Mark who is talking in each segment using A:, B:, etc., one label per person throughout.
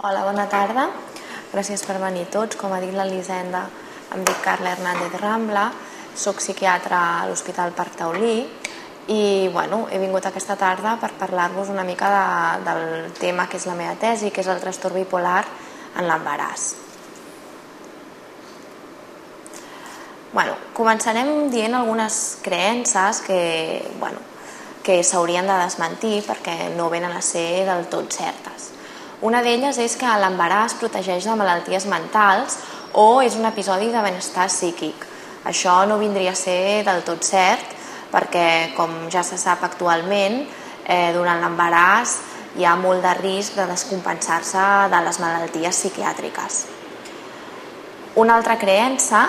A: Hola, bona tarda. Gràcies per venir tots. Com ha dit l'Elisenda, em dic Carla Hernández Rambla, soc psiquiatra a l'Hospital Parc Taulí i bueno, he vingut aquesta tarda per parlar-vos una mica de, del tema que és la meva tesi, que és el trastorn bipolar en l'embaràs. Bueno, començarem dient algunes creences que, bueno, que s'haurien de desmentir perquè no venen a ser del tot certes. Una d'elles és que l'embaràs protegeix de malalties mentals o és un episodi de benestar psíquic. Això no vindria a ser del tot cert perquè, com ja se sap actualment, eh, durant l'embaràs hi ha molt de risc de descompensar-se de les malalties psiquiàtriques. Una altra creença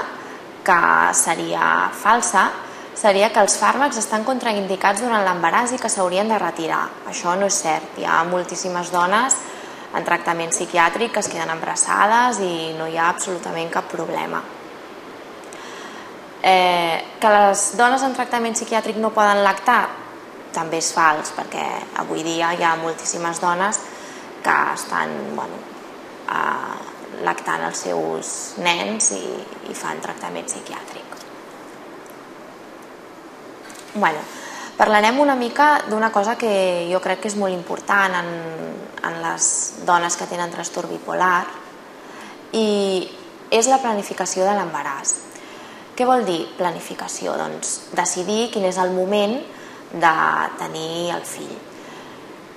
A: que seria falsa seria que els fàrmacs estan contraindicats durant l'embaràs i que s'haurien de retirar. Això no és cert. Hi ha moltíssimes dones en tractament psiquiàtric que es queden embarassades i no hi ha absolutament cap problema. Eh, que les dones en tractament psiquiàtric no poden lactar també és fals perquè avui dia hi ha moltíssimes dones que estan bueno, eh, lactant els seus nens i, i fan tractament psiquiàtric. Bueno, parlarem una mica d'una cosa que jo crec que és molt important en, en les dones que tenen trastorn bipolar i és la planificació de l'embaràs. Què vol dir planificació? Doncs decidir quin és el moment de tenir el fill.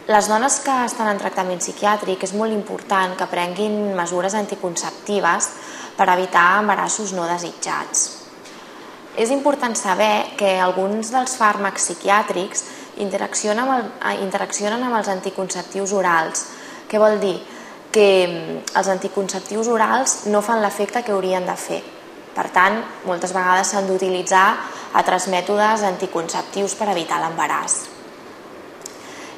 A: Les dones que estan en tractament psiquiàtric és molt important que prenguin mesures anticonceptives per evitar embarassos no desitjats. És important saber que alguns dels fàrmacs psiquiàtrics interaccionen amb, el, eh, interaccionen amb els anticonceptius orals. Què vol dir? Que mm, els anticonceptius orals no fan l'efecte que haurien de fer. Per tant, moltes vegades s'han d'utilitzar altres mètodes anticonceptius per evitar l'embaràs.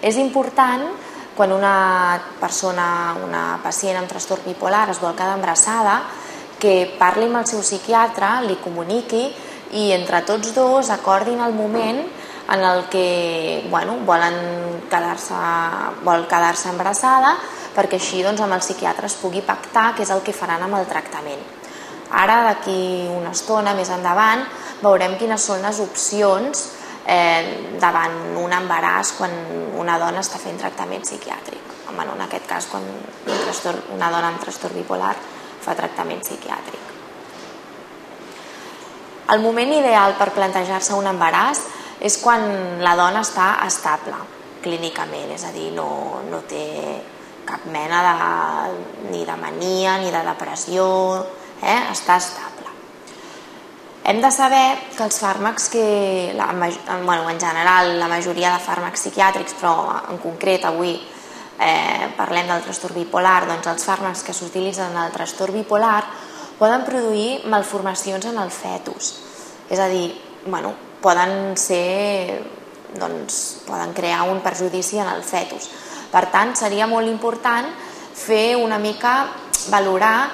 A: És important quan una persona, una pacient amb trastorn bipolar es vol quedar embarassada, que parli amb el seu psiquiatre, li comuniqui i entre tots dos acordin el moment en el que bueno, volen quedar-se vol quedar-se embarassada perquè així doncs, amb el psiquiatre es pugui pactar què és el que faran amb el tractament. Ara, d'aquí una estona, més endavant, veurem quines són les opcions eh, davant un embaràs quan una dona està fent tractament psiquiàtric. Bueno, en aquest cas, quan un trastorn, una dona amb trastorn bipolar fa tractament psiquiàtric. El moment ideal per plantejar-se un embaràs és quan la dona està estable clínicament, és a dir, no, no té cap mena de, ni de mania ni de depressió, eh? està estable. Hem de saber que els fàrmacs que, la, bueno, en general, la majoria de fàrmacs psiquiàtrics, però en concret avui eh, parlem del trastorn bipolar, doncs els fàrmacs que s'utilitzen en el trastorn bipolar poden produir malformacions en el fetus. És a dir, bueno, poden ser doncs, poden crear un perjudici en el fetus. Per tant, seria molt important fer una mica valorar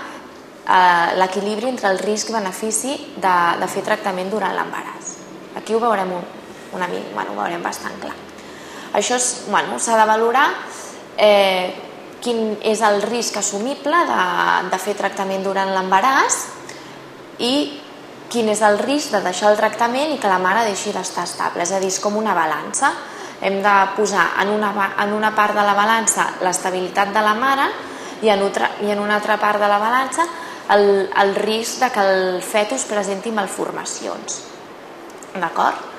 A: eh, l'equilibri entre el risc-benefici de, de fer tractament durant l'embaràs. Aquí ho veurem un, una mica, bueno, ho veurem bastant clar. Això s'ha bueno, de valorar eh, quin és el risc assumible de, de fer tractament durant l'embaràs i quin és el risc de deixar el tractament i que la mare deixi d'estar estable. És a dir, és com una balança. Hem de posar en una, en una part de la balança l'estabilitat de la mare i en, otra, i en una altra part de la balança el, el risc de que el fetus presenti malformacions. D'acord?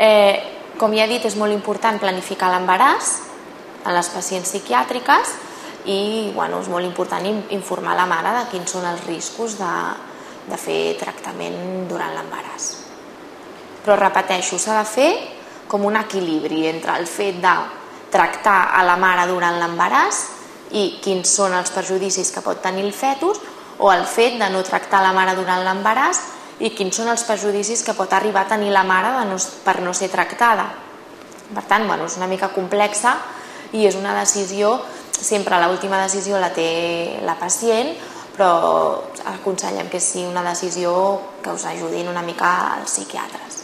A: Eh, com ja he dit, és molt important planificar l'embaràs en les pacients psiquiàtriques i bueno, és molt important informar la mare de quins són els riscos de, de fer tractament durant l'embaràs. Però repeteixo, s'ha de fer com un equilibri entre el fet de tractar a la mare durant l'embaràs i quins són els perjudicis que pot tenir el fetus o el fet de no tractar la mare durant l'embaràs i quins són els perjudicis que pot arribar a tenir la mare no, per no ser tractada. Per tant, bueno, és una mica complexa i és una decisió, sempre l'última decisió la té la pacient, però aconsellem que sigui una decisió que us ajudin una mica els psiquiatres.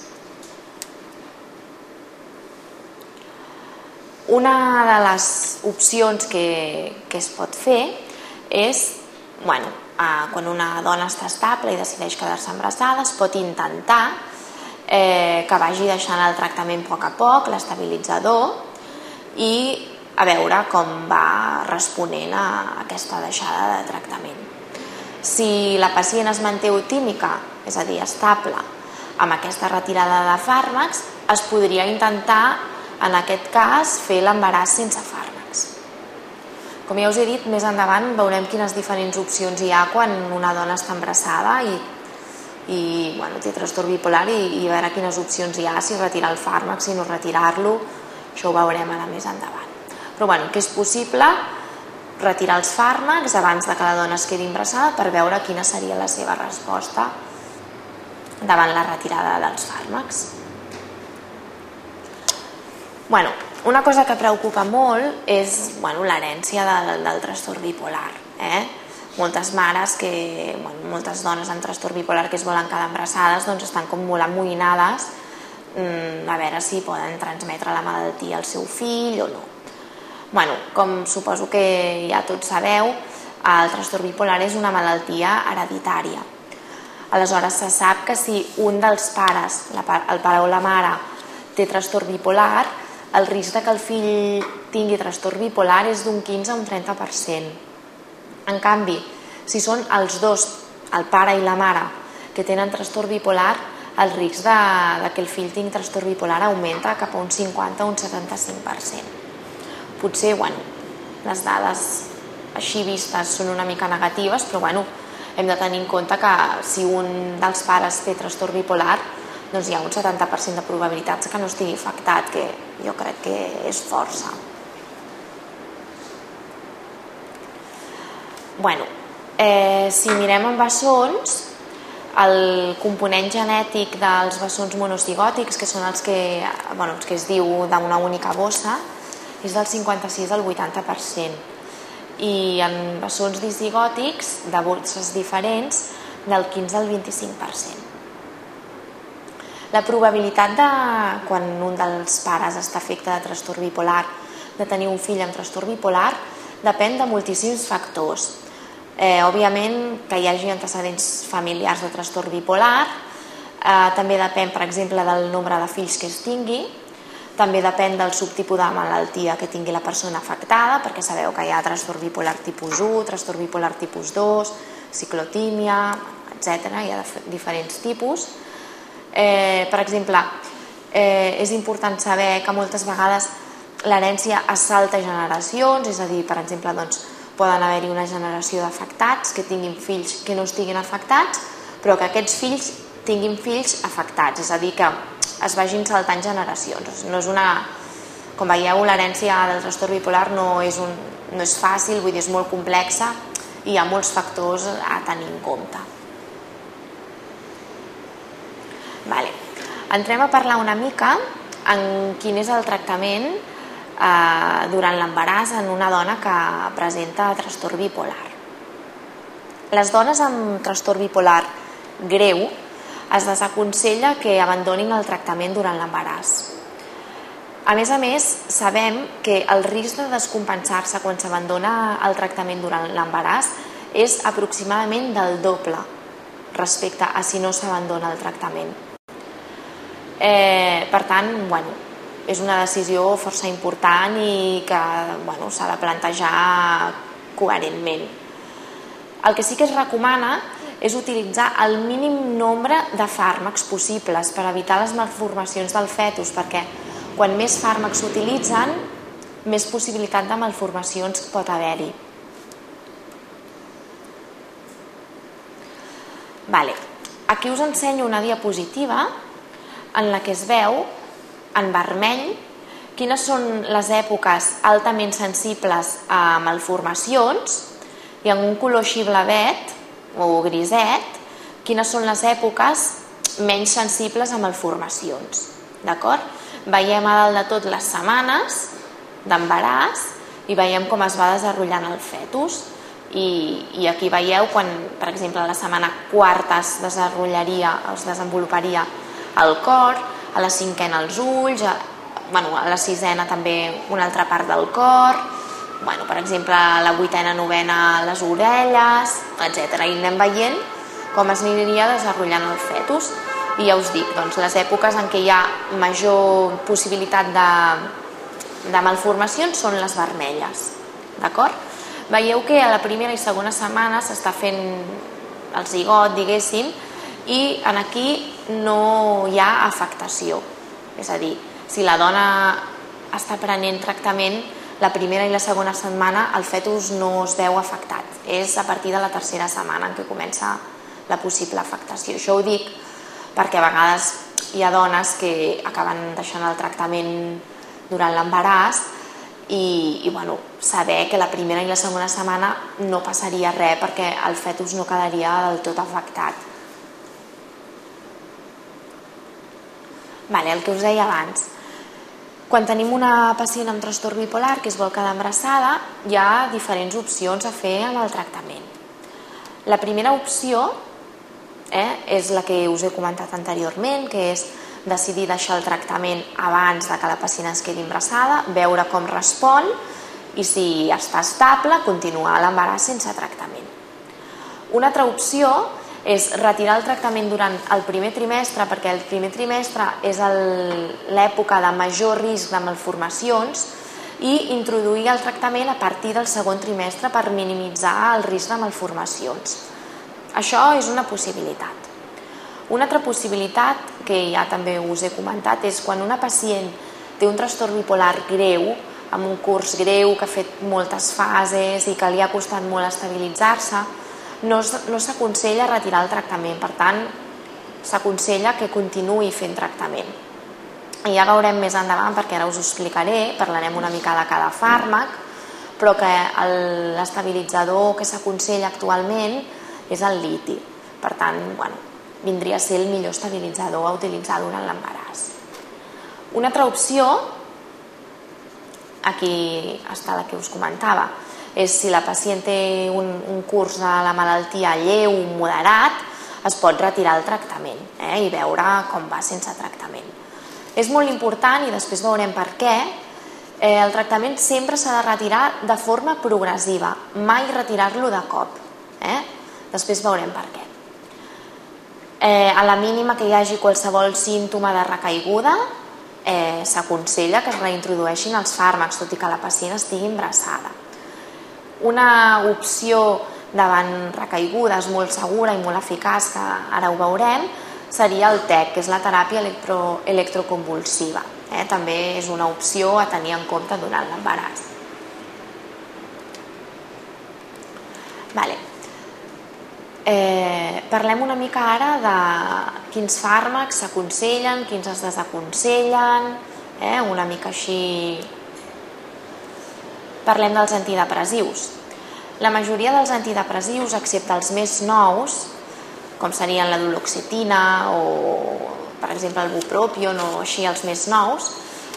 A: Una de les opcions que, que es pot fer és, bueno, eh, quan una dona està estable i decideix quedar-se embarassada, es pot intentar eh, que vagi deixant el tractament a poc a poc, l'estabilitzador, i a veure com va responent a aquesta deixada de tractament. Si la pacient es manté otímica, és a dir, estable, amb aquesta retirada de fàrmacs, es podria intentar, en aquest cas, fer l'embaràs sense fàrmacs. Com ja us he dit, més endavant veurem quines diferents opcions hi ha quan una dona està embarassada i, i bueno, té trastorn bipolar i, i veure quines opcions hi ha, si retirar el fàrmac, si no retirar-lo, això ho veurem ara més endavant. Però bueno, que és possible retirar els fàrmacs abans de que la dona es quedi embarassada per veure quina seria la seva resposta davant la retirada dels fàrmacs. Bueno, una cosa que preocupa molt és bueno, l'herència del, del trastorn bipolar. Eh? Moltes mares, que, bueno, moltes dones amb trastorn bipolar que es volen quedar embarassades doncs estan com molt amoïnades mmm, a veure si poden transmetre la malaltia al seu fill o no. Bueno, com suposo que ja tots sabeu, el trastorn bipolar és una malaltia hereditària. Aleshores, se sap que si un dels pares, el pare o la mare, té trastorn bipolar, el risc de que el fill tingui trastorn bipolar és d'un 15 a un 30%. En canvi, si són els dos, el pare i la mare, que tenen trastorn bipolar, el risc de, de que el fill tingui trastorn bipolar augmenta cap a un 50 o un 75% potser bueno, les dades així vistes són una mica negatives, però bueno, hem de tenir en compte que si un dels pares té trastorn bipolar, doncs hi ha un 70% de probabilitats que no estigui afectat, que jo crec que és força. Bueno, eh, si mirem en bessons, el component genètic dels bessons monocigòtics, que són els que, bueno, els que es diu d'una única bossa, és del 56 al 80% i en bessons disigòtics de bosses diferents del 15 al 25%. La probabilitat de, quan un dels pares està afecte de trastorn bipolar, de tenir un fill amb trastorn bipolar, depèn de moltíssims factors. Eh, òbviament, que hi hagi antecedents familiars de trastorn bipolar, eh, també depèn, per exemple, del nombre de fills que es tingui, també depèn del subtipus de malaltia que tingui la persona afectada, perquè sabeu que hi ha trastorn bipolar tipus 1, trastorn bipolar tipus 2, ciclotímia, etc. Hi ha diferents tipus. Eh, per exemple, eh, és important saber que moltes vegades l'herència es salta generacions, és a dir, per exemple, doncs, poden haver-hi una generació d'afectats que tinguin fills que no estiguin afectats, però que aquests fills tinguin fills afectats, és a dir, que es vagin saltant generacions. No és una... Com veieu, l'herència del trastorn bipolar no és, un, no és fàcil, vull dir, és molt complexa i hi ha molts factors a tenir en compte. Vale. Entrem a parlar una mica en quin és el tractament eh, durant l'embaràs en una dona que presenta trastorn bipolar. Les dones amb trastorn bipolar greu es desaconsella que abandonin el tractament durant l'embaràs. A més a més, sabem que el risc de descompensar-se quan s'abandona el tractament durant l'embaràs és aproximadament del doble respecte a si no s'abandona el tractament. Eh, per tant, bueno, és una decisió força important i que bueno, s'ha de plantejar coherentment. El que sí que es recomana és utilitzar el mínim nombre de fàrmacs possibles per evitar les malformacions del fetus, perquè quan més fàrmacs s'utilitzen, més possibilitat de malformacions pot haver-hi. Vale. Aquí us ensenyo una diapositiva en la que es veu en vermell quines són les èpoques altament sensibles a malformacions i en un color així blavet o griset, quines són les èpoques menys sensibles a malformacions. D'acord? Veiem a dalt de tot les setmanes d'embaràs i veiem com es va desenvolupant el fetus. I, I aquí veieu quan, per exemple, a la setmana quarta es desenvoluparia, es desenvoluparia el cor, a la cinquena els ulls, bueno, a la sisena també una altra part del cor, bueno, per exemple, la vuitena, novena, les orelles, etc. I anem veient com es aniria desenvolupant el fetus. I ja us dic, doncs, les èpoques en què hi ha major possibilitat de, de malformacions són les vermelles, d'acord? Veieu que a la primera i segona setmana s'està fent el zigot, diguéssim, i en aquí no hi ha afectació. És a dir, si la dona està prenent tractament, la primera i la segona setmana el fetus no es veu afectat. És a partir de la tercera setmana en què comença la possible afectació. Això ho dic perquè a vegades hi ha dones que acaben deixant el tractament durant l'embaràs i, i bueno, saber que la primera i la segona setmana no passaria res perquè el fetus no quedaria del tot afectat. Vale, el que us deia abans. Quan tenim una pacient amb trastorn bipolar que es vol quedar embarassada, hi ha diferents opcions a fer amb el tractament. La primera opció eh, és la que us he comentat anteriorment, que és decidir deixar el tractament abans de que la pacient es quedi embarassada, veure com respon i si està estable, continuar l'embaràs sense tractament. Una altra opció és retirar el tractament durant el primer trimestre, perquè el primer trimestre és l'època de major risc de malformacions, i introduir el tractament a partir del segon trimestre per minimitzar el risc de malformacions. Això és una possibilitat. Una altra possibilitat, que ja també us he comentat, és quan una pacient té un trastorn bipolar greu, amb un curs greu que ha fet moltes fases i que li ha costat molt estabilitzar-se, no, s'aconsella retirar el tractament, per tant, s'aconsella que continuï fent tractament. I ja veurem més endavant, perquè ara us ho explicaré, parlarem una mica de cada fàrmac, però que l'estabilitzador que s'aconsella actualment és el liti. Per tant, bueno, vindria a ser el millor estabilitzador a utilitzar durant l'embaràs. Una altra opció, aquí està la que us comentava, és si la pacient té un, un curs de la malaltia lleu, moderat, es pot retirar el tractament eh, i veure com va sense tractament. És molt important, i després veurem per què, eh, el tractament sempre s'ha de retirar de forma progressiva, mai retirar-lo de cop. Eh? Després veurem per què. Eh, a la mínima que hi hagi qualsevol símptoma de recaiguda, eh, s'aconsella que es reintrodueixin els fàrmacs, tot i que la pacient estigui embarassada. Una opció davant recaigudes molt segura i molt eficaç, que ara ho veurem, seria el TEC, que és la teràpia electro, electroconvulsiva. Eh? També és una opció a tenir en compte durant l'embaràs. Vale. Eh, parlem una mica ara de quins fàrmacs s'aconsellen, quins es desaconsellen, eh? una mica així Parlem dels antidepressius. La majoria dels antidepressius, excepte els més nous, com serien la duloxetina o, per exemple, el bupropion o així els més nous,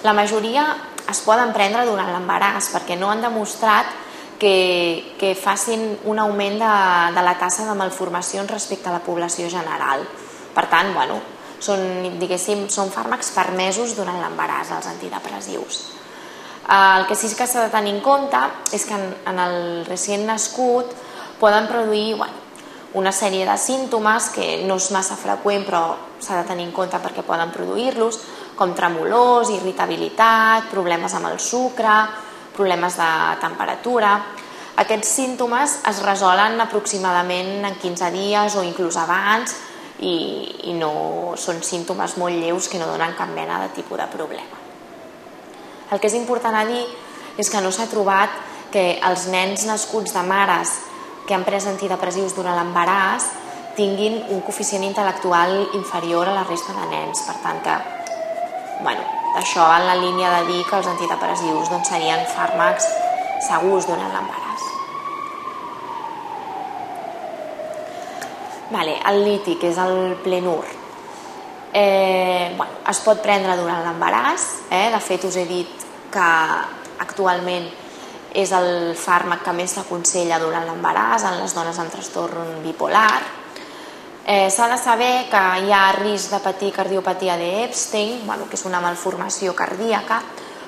A: la majoria es poden prendre durant l'embaràs perquè no han demostrat que, que facin un augment de, de la tassa de malformacions respecte a la població general. Per tant, bueno, són, diguéssim, són fàrmacs permesos durant l'embaràs, els antidepressius. El que sí que s'ha de tenir en compte és que en, en el recient nascut poden produir bueno, una sèrie de símptomes que no és massa freqüent però s'ha de tenir en compte perquè poden produir-los, com tremolors, irritabilitat, problemes amb el sucre, problemes de temperatura. Aquests símptomes es resolen aproximadament en 15 dies o inclús abans i, i no són símptomes molt lleus que no donen cap mena de tipus de problema. El que és important a dir és que no s'ha trobat que els nens nascuts de mares que han pres antidepressius durant l'embaràs tinguin un coeficient intel·lectual inferior a la resta de nens. Per tant, que, bueno, això en la línia de dir que els antidepressius doncs, serien fàrmacs segurs durant l'embaràs. Vale, el liti, que és el plenur. Eh, bueno, es pot prendre durant l'embaràs, eh? de fet us he dit que actualment és el fàrmac que més s'aconsella durant l'embaràs en les dones amb trastorn bipolar. Eh, S'ha de saber que hi ha risc de patir cardiopatia d'Epstein, bueno, que és una malformació cardíaca,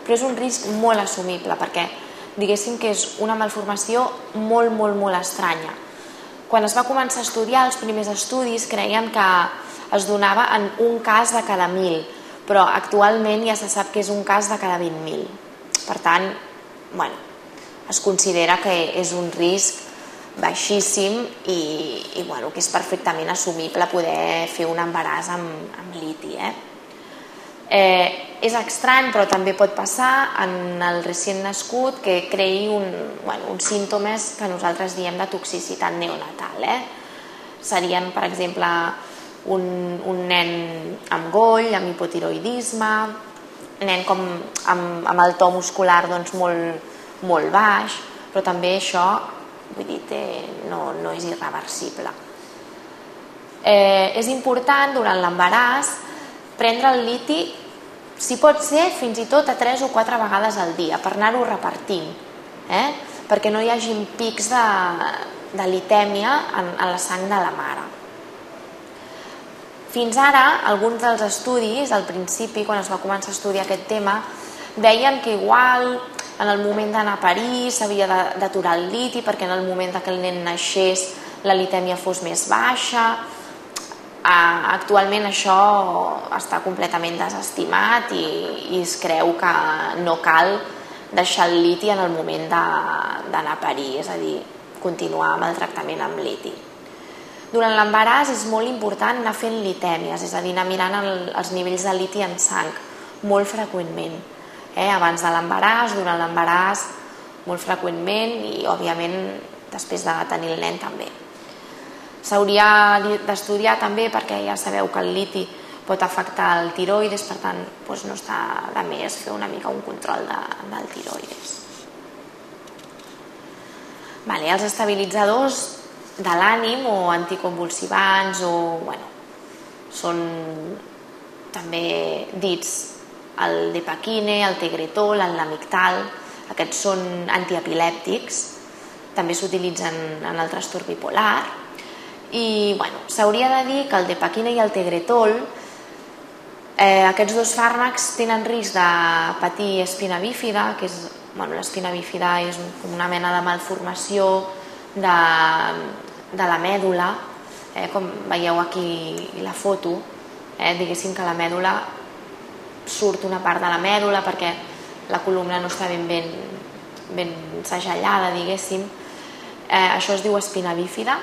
A: però és un risc molt assumible perquè diguéssim que és una malformació molt, molt, molt estranya. Quan es va començar a estudiar, els primers estudis creien que es donava en un cas de cada mil, però actualment ja se sap que és un cas de cada 20.000. Per tant, bueno, es considera que és un risc baixíssim i, i bueno, que és perfectament assumible poder fer un embaràs amb, amb liti. Eh? Eh, és estrany però també pot passar en el recient nascut que creï un, bueno, uns símptomes que nosaltres diem de toxicitat neonatal. Eh? Serien, per exemple, un, un nen amb goll, amb hipotiroidisme, nen com amb, amb el to muscular doncs, molt, molt baix, però també això vull dir, té, no, no és irreversible. Eh, és important durant l'embaràs prendre el liti, si pot ser, fins i tot a 3 o 4 vegades al dia, per anar-ho repartint, eh? perquè no hi hagi pics de, de litèmia en, en la sang de la mare. Fins ara, alguns dels estudis, al principi, quan es va començar a estudiar aquest tema, deien que igual en el moment d'anar a París s'havia d'aturar el liti perquè en el moment que el nen naixés la litèmia fos més baixa. Actualment això està completament desestimat i, i es creu que no cal deixar el liti en el moment d'anar a París, és a dir, continuar amb el tractament amb liti. Durant l'embaràs és molt important anar fent litèmies, és a dir, anar mirant el, els nivells de liti en sang molt freqüentment, eh? abans de l'embaràs, durant l'embaràs, molt freqüentment i, òbviament, després de tenir el nen també. S'hauria d'estudiar també perquè ja sabeu que el liti pot afectar el tiroides, per tant, doncs no està de més fer una mica un control de, del tiroides. Vale, els estabilitzadors de l'ànim o anticonvulsivants o, bueno, són també dits el depaquine, el tegretol, el lamictal, aquests són antiepilèptics, també s'utilitzen en el trastorn bipolar i bueno, s'hauria de dir que el depaquine i el tegretol eh, aquests dos fàrmacs tenen risc de patir espina bífida, que és, bueno, l'espina bífida és com una mena de malformació de, de la mèdula, eh, com veieu aquí la foto, eh, diguéssim que la mèdula surt una part de la mèdula perquè la columna no està ben, ben, ben segellada, diguéssim. Eh, això es diu espina bífida.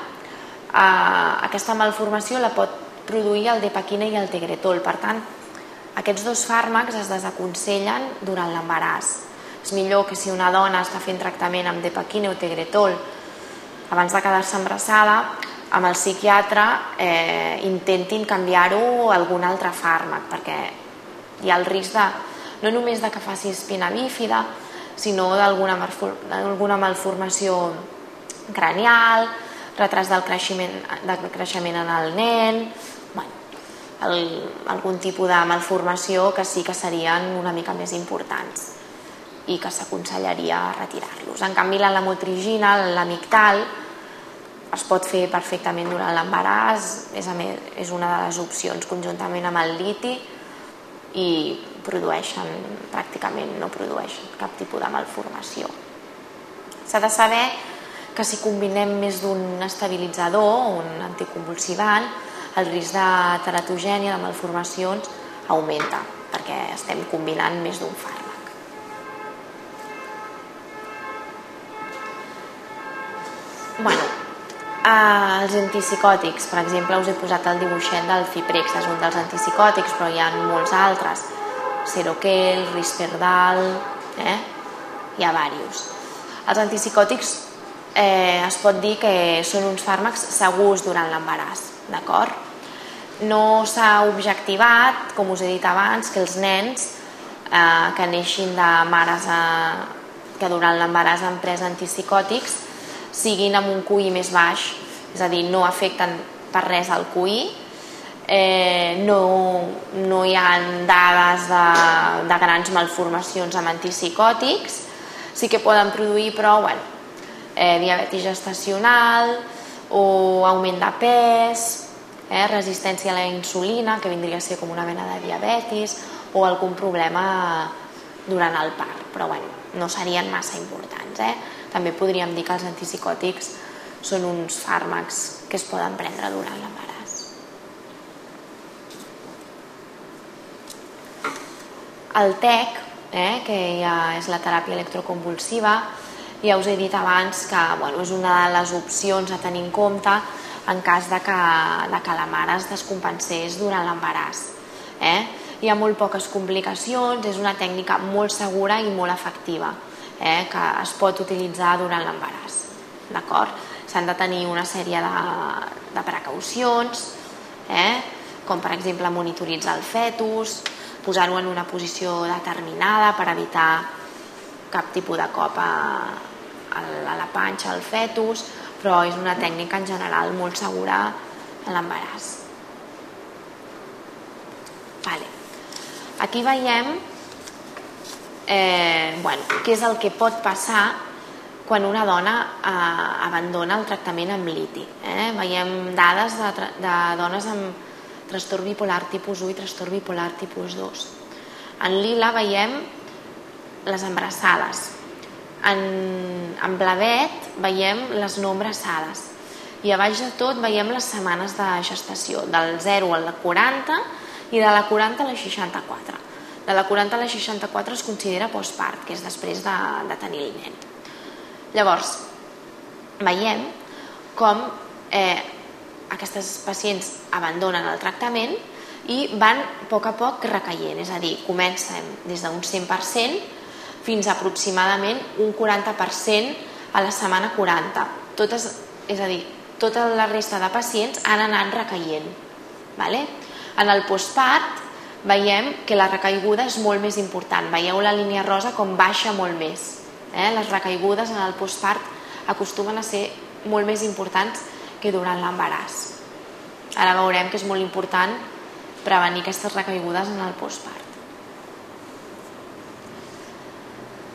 A: Eh, aquesta malformació la pot produir el depaquina i el tegretol. Per tant, aquests dos fàrmacs es desaconsellen durant l'embaràs. És millor que si una dona està fent tractament amb depaquina o tegretol abans de quedar-se embarassada, amb el psiquiatre eh, intentin canviar-ho a algun altre fàrmac, perquè hi ha el risc de, no només de que faci espina bífida, sinó d'alguna malformació cranial, retras del creixement, del creixement en el nen, bueno, el, algun tipus de malformació que sí que serien una mica més importants i que s'aconsellaria retirar-los. En canvi, la lamotrigina, l'amictal, es pot fer perfectament durant l'embaràs, és, és una de les opcions conjuntament amb el liti, i produeixen, pràcticament no produeixen cap tipus de malformació. S'ha de saber que si combinem més d'un estabilitzador o un anticonvulsivant, el risc de teratogènia, de malformacions, augmenta, perquè estem combinant més d'un fàrmac. Eh, els antipsicòtics, per exemple, us he posat el dibuixet del Ciprex, és un dels antipsicòtics, però hi ha molts altres. Seroquel, Risperdal, eh? hi ha diversos. Els antipsicòtics eh, es pot dir que són uns fàrmacs segurs durant l'embaràs, d'acord? No s'ha objectivat, com us he dit abans, que els nens eh, que neixin de mares eh, que durant l'embaràs han pres antipsicòtics siguin amb un QI més baix, és a dir, no afecten per res al QI, eh, no, no hi ha dades de, de grans malformacions amb antipsicòtics, sí que poden produir, però, bueno, eh, diabetis gestacional o augment de pes, eh? resistència a la insulina, que vindria a ser com una mena de diabetis, o algun problema durant el part, però bueno, no serien massa importants. Eh? També podríem dir que els antipsicòtics són uns fàrmacs que es poden prendre durant l'embaràs. El TEC, eh, que ja és la teràpia electroconvulsiva, ja us he dit abans que bueno, és una de les opcions a tenir en compte en cas de que, de que la mare es descompensés durant l'embaràs. Eh? Hi ha molt poques complicacions, és una tècnica molt segura i molt efectiva eh, que es pot utilitzar durant l'embaràs. D'acord? S'han de tenir una sèrie de, de precaucions, eh, com per exemple monitoritzar el fetus, posar-ho en una posició determinada per evitar cap tipus de cop a, a la panxa, al fetus, però és una tècnica en general molt segura a l'embaràs. Vale. Aquí veiem eh, bueno, què és el que pot passar quan una dona eh, abandona el tractament amb liti. Eh? Veiem dades de, de dones amb trastorn bipolar tipus 1 i trastorn bipolar tipus 2. En lila veiem les embarassades, en, en blavet veiem les no embrassades i a baix de tot veiem les setmanes de gestació, del 0 al 40 i de la 40 a la 64. De la 40 a la 64 es considera postpart, que és després de, de tenir el nen. Llavors, veiem com eh, aquestes pacients abandonen el tractament i van a poc a poc recaient, és a dir, comencen des d'un 100% fins a aproximadament un 40% a la setmana 40. Totes, és a dir, tota la resta de pacients han anat recaient. Vale? En el postpart veiem que la recaiguda és molt més important. Veieu la línia rosa com baixa molt més. Eh? Les recaigudes en el postpart acostumen a ser molt més importants que durant l'embaràs. Ara veurem que és molt important prevenir aquestes recaigudes en el postpart.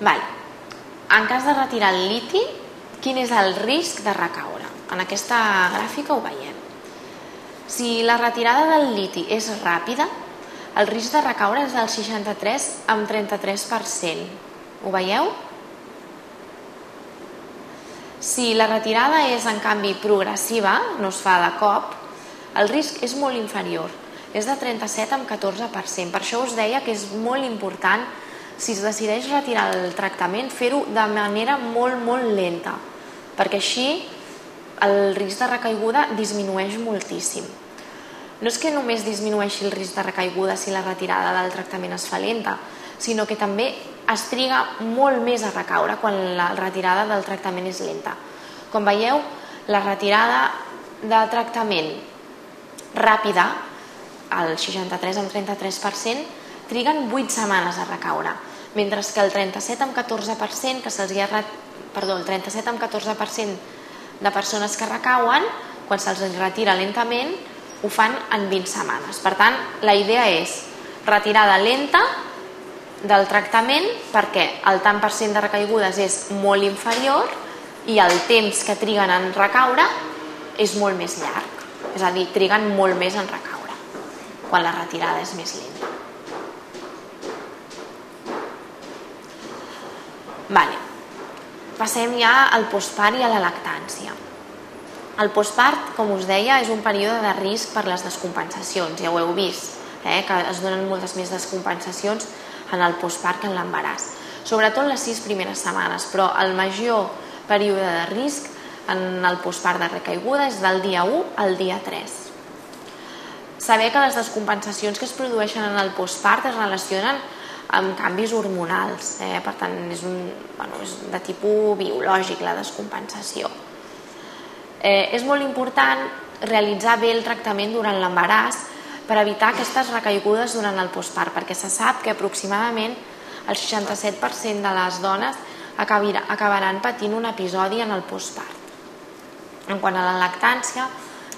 A: Vale. En cas de retirar el liti, quin és el risc de recaure? En aquesta gràfica ho veiem. Si la retirada del liti és ràpida, el risc de recaure és del 63 amb 33%. Ho veieu? Si la retirada és, en canvi, progressiva, no es fa de cop, el risc és molt inferior, és de 37 amb 14%. Per això us deia que és molt important si es decideix retirar el tractament, fer-ho de manera molt, molt lenta, perquè així el risc de recaiguda disminueix moltíssim. No és que només disminueixi el risc de recaiguda si la retirada del tractament es fa lenta, sinó que també es triga molt més a recaure quan la retirada del tractament és lenta. Com veieu, la retirada de tractament ràpida, el 63 amb 33%, triguen 8 setmanes a recaure mentre que el 37 amb 14% que se'ls ha perdó, el 37 amb 14% de persones que recauen, quan se'ls retira lentament, ho fan en 20 setmanes. Per tant, la idea és retirada lenta del tractament perquè el tant per cent de recaigudes és molt inferior i el temps que triguen en recaure és molt més llarg. És a dir, triguen molt més en recaure quan la retirada és més lenta. Vale. Passem ja al postpart i a la lactància. El postpart, com us deia, és un període de risc per les descompensacions, ja ho heu vist, eh? que es donen moltes més descompensacions en el postpart que en l'embaràs. Sobretot les sis primeres setmanes, però el major període de risc en el postpart de recaiguda és del dia 1 al dia 3. Saber que les descompensacions que es produeixen en el postpart es relacionen amb canvis hormonals, eh? per tant és, un, bueno, és de tipus biològic la descompensació. Eh, és molt important realitzar bé el tractament durant l'embaràs per evitar aquestes recaigudes durant el postpart, perquè se sap que aproximadament el 67% de les dones acabaran patint un episodi en el postpart. En quant a la lactància,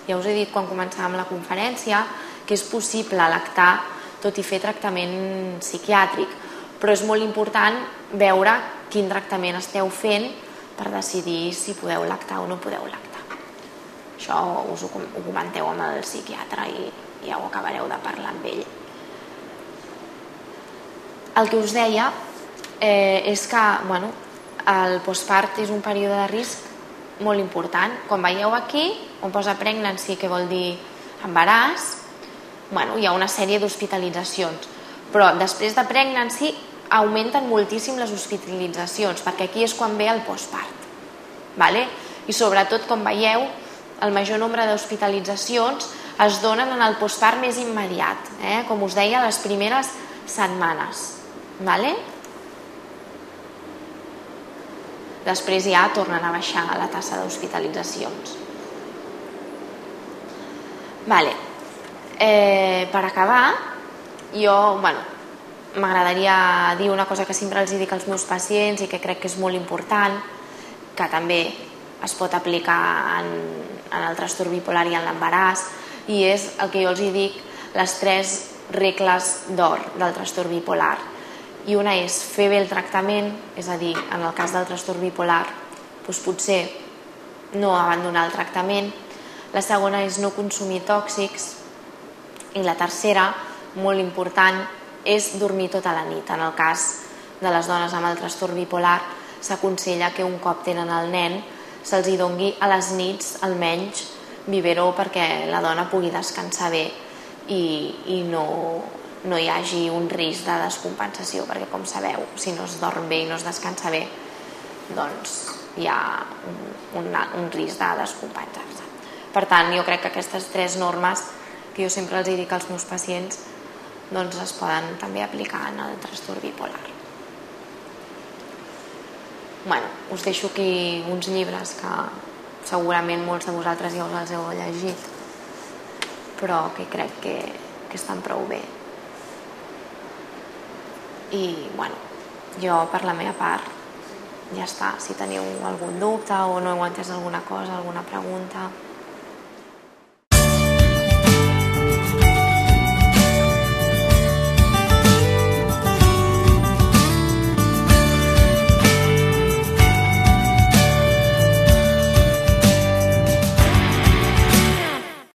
A: ja us he dit quan començàvem la conferència que és possible lactar tot i fer tractament psiquiàtric, però és molt important veure quin tractament esteu fent per decidir si podeu lactar o no podeu lactar. Això us ho, ho comenteu amb el psiquiatre i ja ho acabareu de parlar amb ell. El que us deia eh, és que bueno, el postpart és un període de risc molt important. Com veieu aquí, on posa pregnancy, que vol dir embaràs, bueno, hi ha una sèrie d'hospitalitzacions. Però després de pregnancy augmenten moltíssim les hospitalitzacions, perquè aquí és quan ve el postpart. Vale? I sobretot, com veieu, el major nombre d'hospitalitzacions es donen en el postpart més immediat, eh? com us deia, les primeres setmanes. Vale? Després ja tornen a baixar la tassa d'hospitalitzacions. Vale. Eh, per acabar, jo, bueno, m'agradaria dir una cosa que sempre els dic als meus pacients i que crec que és molt important, que també es pot aplicar en, en el trastorn bipolar i en l'embaràs, i és el que jo els dic, les tres regles d'or del trastorn bipolar. I una és fer bé el tractament, és a dir, en el cas del trastorn bipolar, doncs potser no abandonar el tractament, la segona és no consumir tòxics. I la tercera, molt important, és dormir tota la nit. En el cas de les dones amb el trastorn bipolar s'aconsella que un cop tenen el nen se'ls hi dongui a les nits almenys biberó perquè la dona pugui descansar bé i, i no, no hi hagi un risc de descompensació, perquè com sabeu, si no es dorm bé i no es descansa bé, doncs hi ha un, un, un risc de descompensar-se. Per tant, jo crec que aquestes tres normes que jo sempre els dic als meus pacients doncs es poden també aplicar en el trastorn bipolar. Bueno, us deixo aquí uns llibres que segurament molts de vosaltres ja us els heu llegit, però que crec que, que estan prou bé. I bueno, jo per la meva part ja està, si teniu algun dubte o no heu entès alguna cosa, alguna pregunta